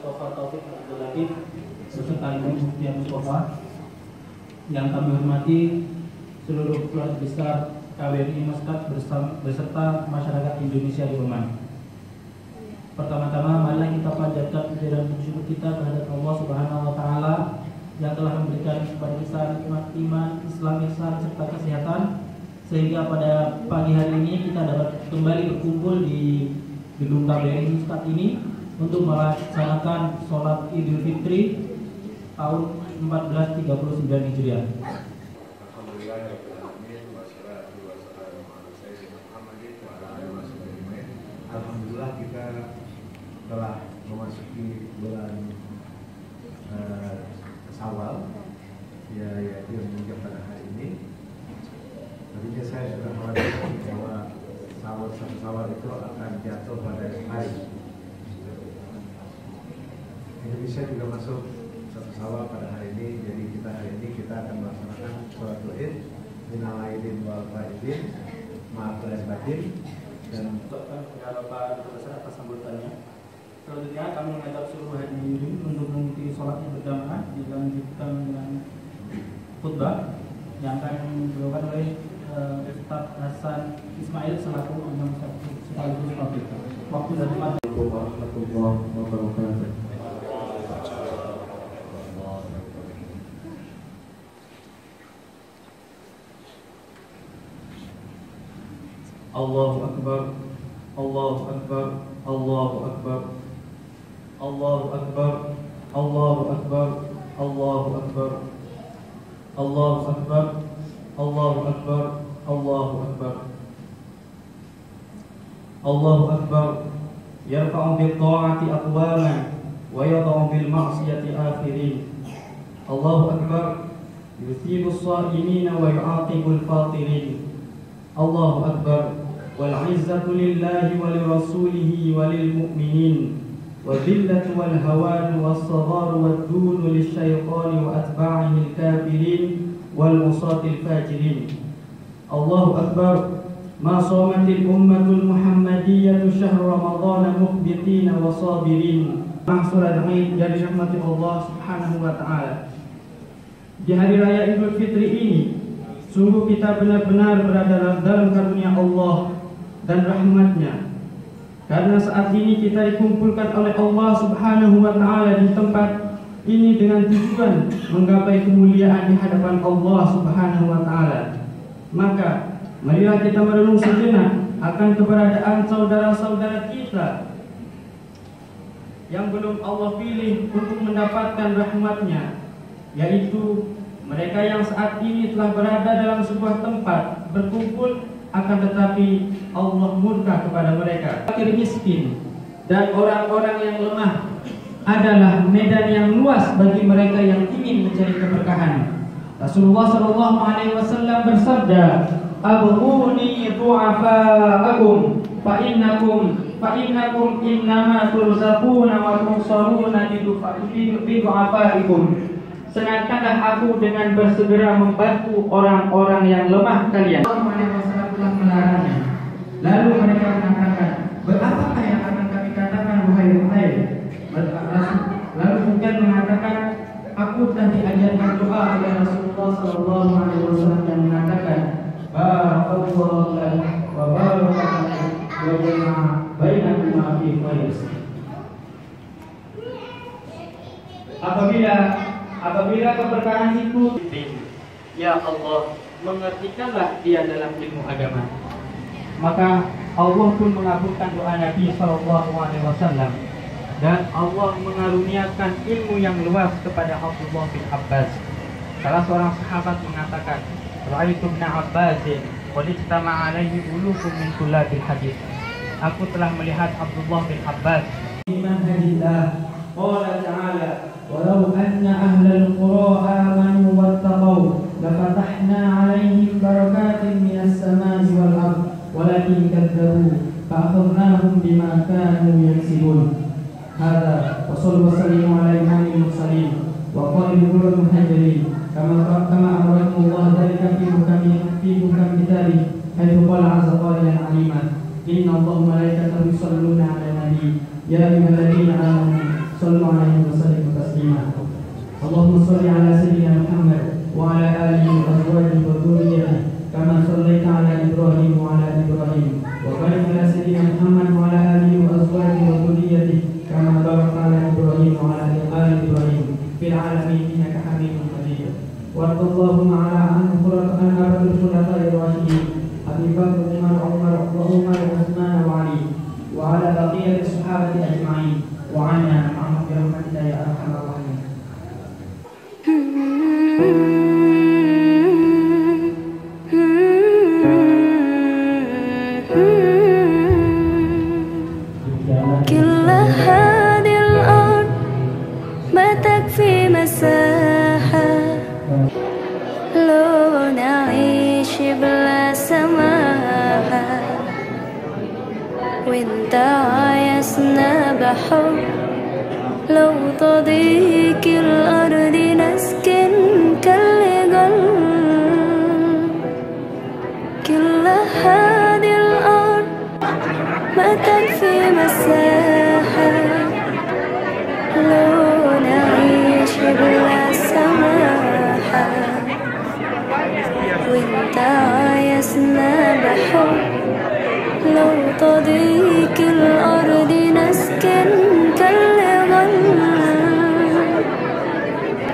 Mustafa Taufik Abdul Latif beserta Ibu Muftia Mustafa yang kami hormati seluruh keluarga besar Muskat bersama, beserta masyarakat Indonesia di Oman. Pertama-tama marilah kita panjatkan puji dan syukur kita kehadirat Allah Subhanahu wa taala yang telah memberikan kepada kita nikmat iman, Islam, ihsan serta kesehatan sehingga pada pagi hari ini kita dapat kembali berkumpul di gedung KBRI Muskat ini untuk melaksanakan sholat Idul Fitri tahun 1439 Hijriah. Alhamdulillah kita telah memasuki bulan uh, Sawal ya yaitu yang menunjuk pada hari ini. Tadinya saya sudah mengatakan bahwa Sawal satu Sawal itu akan jatuh pada hari. Indonesia juga masuk satu Sawal pada hari ini, jadi kita hari ini kita akan melaksanakan sholat Id, minal aidin wal faidin, maaf lahir batin, dan Bapak Duta Besar atas sambutannya. Selanjutnya kami mengajak seluruh hadirin untuk mengikuti sholatnya berjamaah dilanjutkan dengan khutbah yang akan dibawakan oleh uh, Ustaz Hasan Ismail selaku imam sekaligus. Waktu dan tempat. Assalamualaikum warahmatullahi wabarakatuh. الله أكبر الله أكبر الله أكبر الله أكبر الله أكبر الله أكبر الله أكبر الله أكبر الله أكبر. الله أكبر. يرفع بالطاعة أقواما ويضع بالمعصية آخرين. الله أكبر. يثيب الصائمين ويعاقب الفاطرين. الله أكبر. والعزة لله ولرسوله وللمؤمنين والذلة والهوان والصغار والدون للشيطان وأتباعه الكافرين والعصاة الفاجرين. الله أكبر. ما صامت الأمة المحمدية شهر رمضان مخبتين وصابرين. معصر العيد dari rahmat Allah Subhanahu wa. Di hari raya Idul Fitri ini Sungguh kita benar-benar berada dalam karunia Allah. Dan rahmatnya. Karena saat ini kita dikumpulkan oleh Allah subhanahu wa ta'ala di tempat ini dengan tujuan menggapai kemuliaan di hadapan Allah subhanahu wa ta'ala. Maka marilah kita merenung sejenak akan keberadaan saudara-saudara kita yang belum Allah pilih untuk mendapatkan rahmatnya yaitu mereka yang saat ini telah berada dalam sebuah tempat berkumpul akan tetapi Allah murka kepada mereka. Fakir miskin dan orang-orang yang lemah adalah medan yang luas bagi mereka yang ingin mencari keberkahan. Rasulullah Shallallahu Alaihi Wasallam bersabda, "Abuni du'afa'akum fa innakum fa innakum innama turzaquna wa tunsaruna bi du'afaikum." Senangkanlah aku dengan bersegera membantu orang-orang yang lemah kalian. Sallallahu Wasallam yang mengatakan, Barakallahu wa barakallahu wa jama'a bainakuma fi khair. Apabila apabila keberkahan itu ya Allah mengertikanlah dia dalam ilmu agama. Maka Allah pun mengabulkan doa Nabi Shallallahu Alaihi Wasallam. Dan Allah mengaruniakan ilmu yang luas kepada Abdullah bin Abbas Salah seorang sahabat mengatakan, Ra'aitu ibn Abbasin qad ijtama'a alaihi ulufun min tullabil hadis. Aku telah melihat Abdullah bin Abbas بمنهج الله قال تعالى ولو أن أهل القرى آمنوا واتقوا لفتحنا عليهم بركات من السماء والأرض ولكن كذبوا فأخذناهم بما كانوا يكسبون هذا وصلوا وسلموا على إمام المرسلين وقائد نور المهاجرين كما كما أمركم الله ذلك في محكم في محكم كتابه حيث قال عز قائلا عليما إن الله وملائكته يصلون على النبي. يا أيها الذين آمنوا صلوا عليه وسلموا تسليما. اللهم صل على سيدنا أبي بكر عمر عمر وعمر وعثمان وعلي وعلى بقية الصحابة أجمعين وعنا بحب لو تضيق الأرض نسكن كالجل كل هذه الأرض ما تكفي مساحة. لو نعيش بلا سماحة. وانت عايزنا بحب. لو تضيق الأرض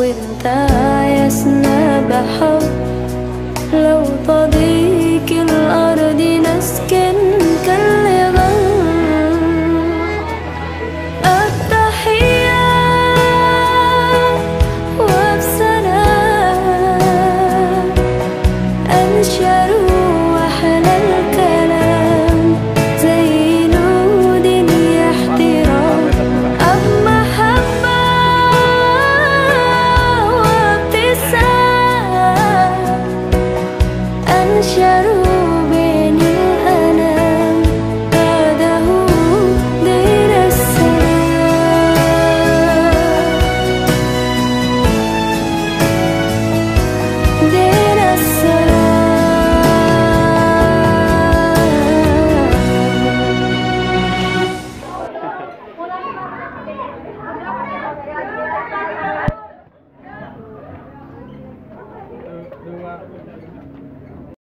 وانت عايزنا بحب. لو طبيعي る